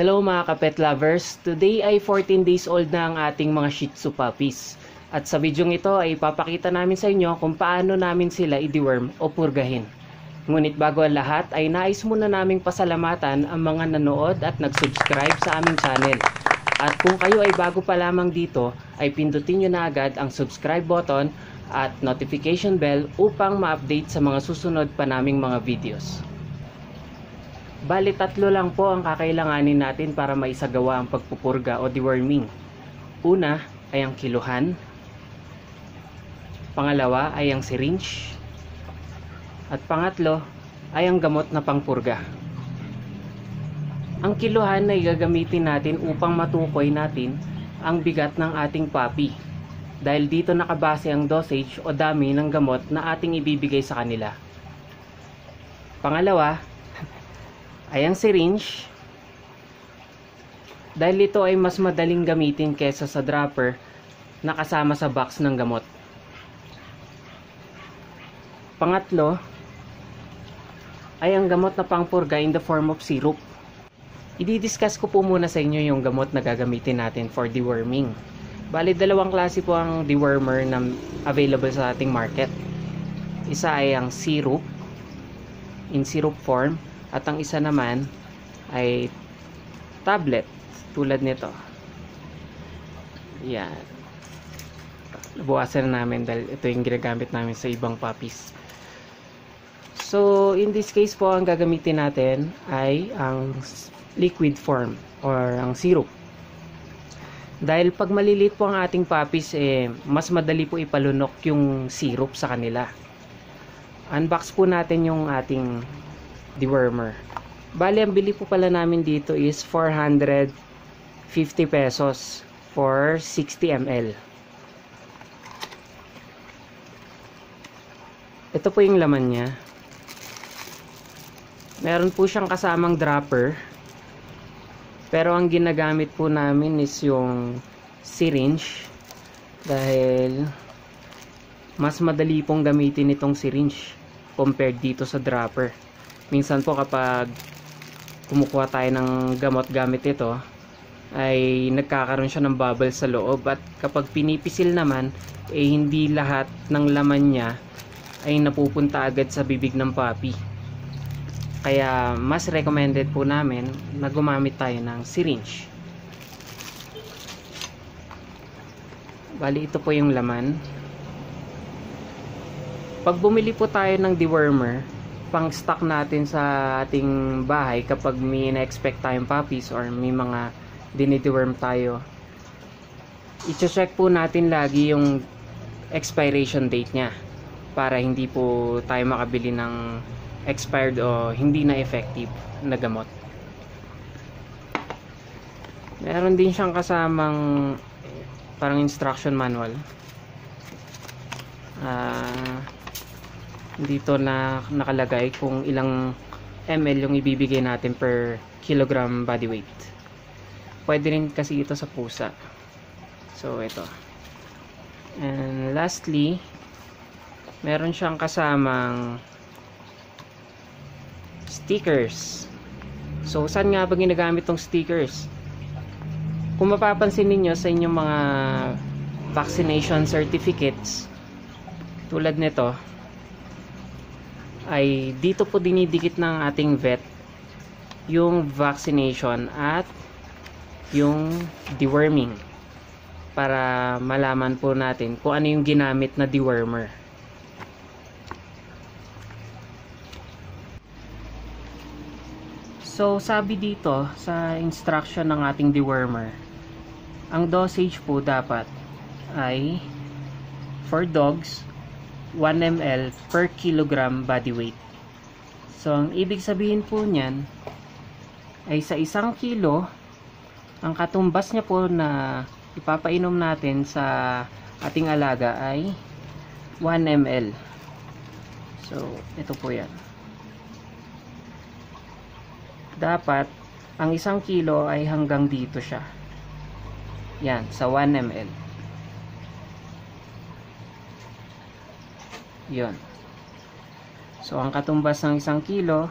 Hello mga kapet lovers! Today ay 14 days old na ang ating mga Shih Tzu puppies. At sa bidyong ito ay ipapakita namin sa inyo kung paano namin sila i-deworm o purgahin. Ngunit bago ang lahat ay nais muna naming pasalamatan ang mga nanood at nag-subscribe sa aming channel. At kung kayo ay bago pa lamang dito ay pindutin nyo na agad ang subscribe button at notification bell upang ma-update sa mga susunod pa naming mga videos. Bali tatlo lang po ang kakailanganin natin para maisagawa ang pagpupurga o deworming. Una ay ang kiluhan. Pangalawa ay ang syringe. At pangatlo ay ang gamot na pangpurga. Ang kiluhan ay gagamitin natin upang matukoy natin ang bigat ng ating puppy. Dahil dito nakabase ang dosage o dami ng gamot na ating ibibigay sa kanila. Pangalawa, ay ang syringe dahil ito ay mas madaling gamitin kesa sa dropper na kasama sa box ng gamot. Pangatlo ay ang gamot na pangpurga in the form of syrup. Ididiscuss ko po muna sa inyo yung gamot na gagamitin natin for deworming. Bali, dalawang klase po ang dewormer na available sa ating market. Isa ay ang syrup in syrup form at ang isa naman ay tablet tulad nito. Yan. Buwasan na namin dahil ito yung ginagamit namin sa ibang puppies. So, in this case po, ang gagamitin natin ay ang liquid form or ang syrup. Dahil pag maliliit po ang ating puppies, eh, mas madali po ipalunok yung syrup sa kanila. Unbox po natin yung ating dewormer. Bali, ang bili po pala namin dito is 450 pesos for 60 ml. Ito po yung laman niya. Meron po siyang kasamang dropper. Pero ang ginagamit po namin is yung syringe. Dahil mas madali pong gamitin itong syringe compared dito sa dropper minsan po kapag kumukuha tayo ng gamot gamit ito ay nagkakaroon siya ng bubble sa loob. At kapag pinipisil naman eh hindi lahat ng laman niya ay napupunta agad sa bibig ng puppy. Kaya mas recommended po namin na gumamit tayo ng syringe. Bali ito po yung laman. Pag bumili po tayo ng dewormer pang stock natin sa ating bahay kapag may na-expect tayong puppies or may mga dinideworm tayo. I-check po natin lagi yung expiration date nya para hindi po tayo makabili ng expired o hindi na effective na gamot. Meron din siyang kasamang parang instruction manual. Ah uh, dito na nakalagay kung ilang ml yung ibibigay natin per kilogram body weight. Pwede rin kasi ito sa pusa. So ito. And lastly meron siyang kasamang stickers. So saan nga ba ginagamit tong stickers? Kung mapapansin ninyo sa inyong mga vaccination certificates tulad nito ay dito po dinidikit ng ating vet yung vaccination at yung deworming para malaman po natin kung ano yung ginamit na dewormer. So sabi dito sa instruction ng ating dewormer ang dosage po dapat ay for dogs 1 ml per kilogram body weight. So, ang ibig sabihin po niyan ay sa isang kilo, ang katumbas niya po na ipapainom natin sa ating alaga ay 1 ml. So, ito po yan. Dapat, ang isang kilo ay hanggang dito siya. Yan, sa 1 ml. Yun. So, ang katumbas ng isang kilo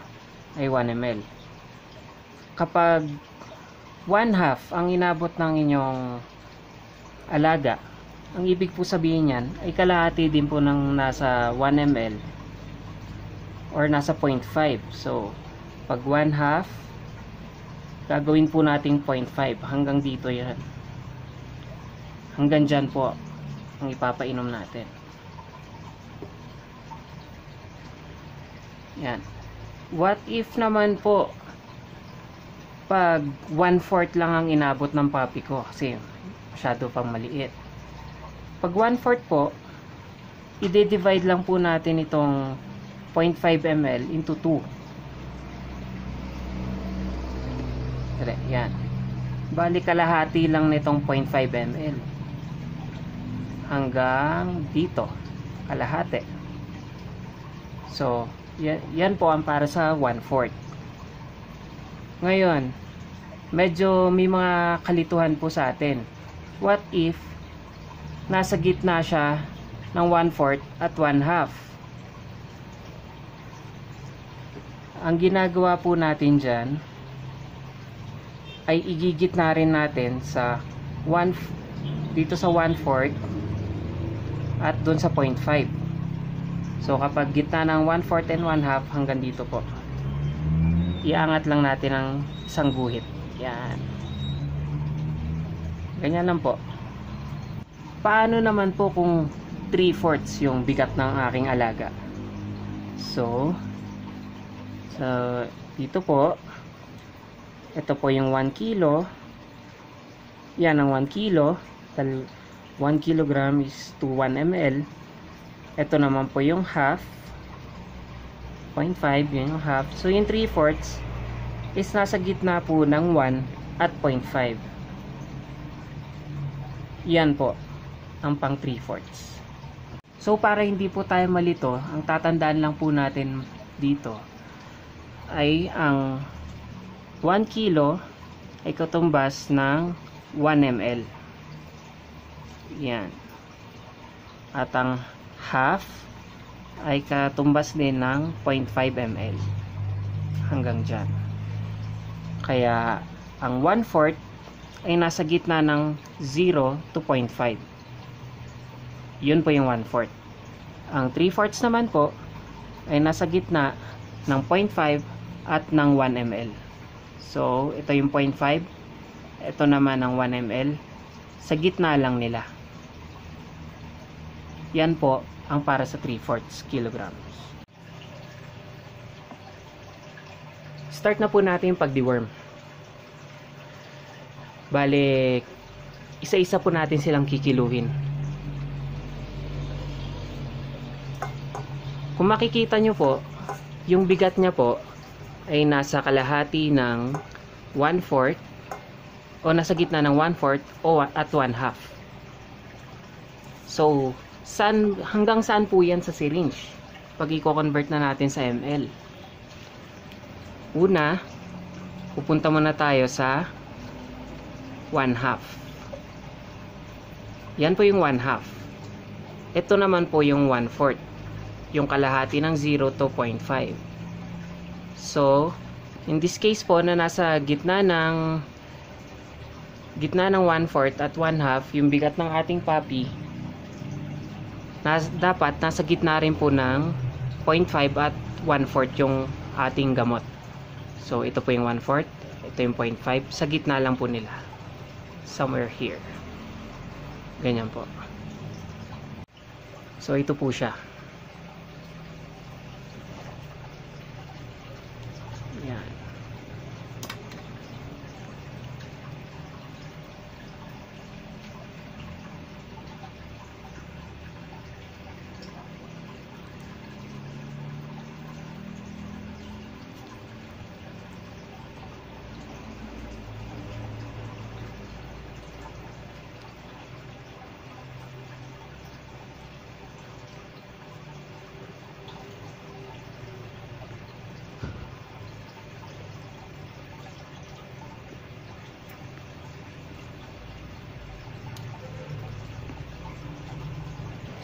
ay 1 ml. Kapag one half ang inabot ng inyong alaga, ang ibig po sabihin yan ay kalahati din po ng nasa 1 ml or nasa 0.5. So, pag 1 half, gagawin po nating 0.5 hanggang dito yan. Hanggang dyan po ang ipapainom natin. Yan. What if naman po pag 1/4 lang ang inabot ng papi ko kasi masyado pang maliit. Pag 1/4 po, i-divide lang po natin itong 0.5 ml into 2. Tara, yan. Bali kalahati lang nitong 0.5 ml. Hanggang dito. Kalahati. So, yan, yan po ang para sa 1/4. Ngayon, medyo may mga kalituhan po sa atin. What if nasa gitna siya ng 1/4 at 1 half? Ang ginagawa po natin dyan ay igigit na rin natin sa 1 dito sa 1/4 at doon sa 0.5. So kapag gitna ng 1/4 and 1 half hanggang dito po. Iangat lang natin ang isang guhit. Yan. Ganyan lang po. Paano naman po kung 3 fourths yung bigat ng aking alaga? So, so dito po, ito po yung 1 kilo. Yan ang 1 kilo. 1 kilogram is to 1 ml. Ito naman po yung half. 0.5, yun yung half. So, yung 3 fourths is nasa gitna po ng 1 at 0.5. Yan po, ang pang 3 fourths. So, para hindi po tayo malito, ang tatandaan lang po natin dito ay ang 1 kilo ay katumbas ng 1 ml. Yan. At ang half ay katumbas din ng 0.5 ml. Hanggang dyan. Kaya, ang 1 fourth ay nasa gitna ng 0 to 0.5. Yun po yung 1 fourth. Ang 3 fourths naman po ay nasa gitna ng 0.5 at ng 1 ml. So, ito yung 0.5. Ito naman ang 1 ml. Sa gitna lang nila. Yan po ang para sa 3 fourths kilograms. Start na po natin yung pag-deworm. Bale, isa-isa po natin silang kikiluhin. Kung makikita nyo po, yung bigat niya po ay nasa kalahati ng 1/4 o nasa gitna ng 1/4 o at 1 half. So, san, hanggang saan po yan sa syringe? Pag i-convert na natin sa ml. Una, pupunta muna tayo sa 1 half. Yan po yung 1 half. Ito naman po yung 1/4 yung kalahati ng 0 to 0.5. So, in this case po na nasa gitna ng gitna ng 1/4 at 1 half yung bigat ng ating puppy nas, dapat nasa gitna rin po ng 0.5 at 1/4 yung ating gamot. So, ito po yung 1/4, ito yung 0.5, sa gitna lang po nila. Somewhere here. Ganyan po. So, ito po siya. Yan.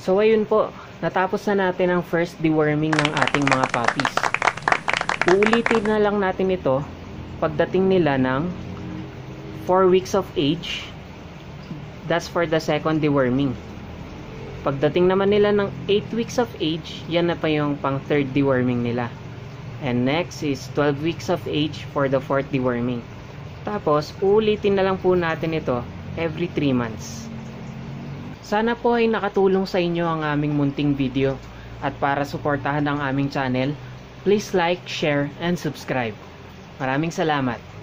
So ayun po, natapos na natin ang first deworming ng ating mga puppies. Uulitin na lang natin ito pagdating nila ng 4 weeks of age, that's for the second deworming. Pagdating naman nila ng 8 weeks of age, yan na pa yung pang third deworming nila. And next is 12 weeks of age for the fourth deworming. Tapos, uulitin na lang po natin ito every 3 months. Sana po ay nakatulong sa inyo ang aming munting video at para suportahan ang aming channel, please like, share, and subscribe. Maraming salamat!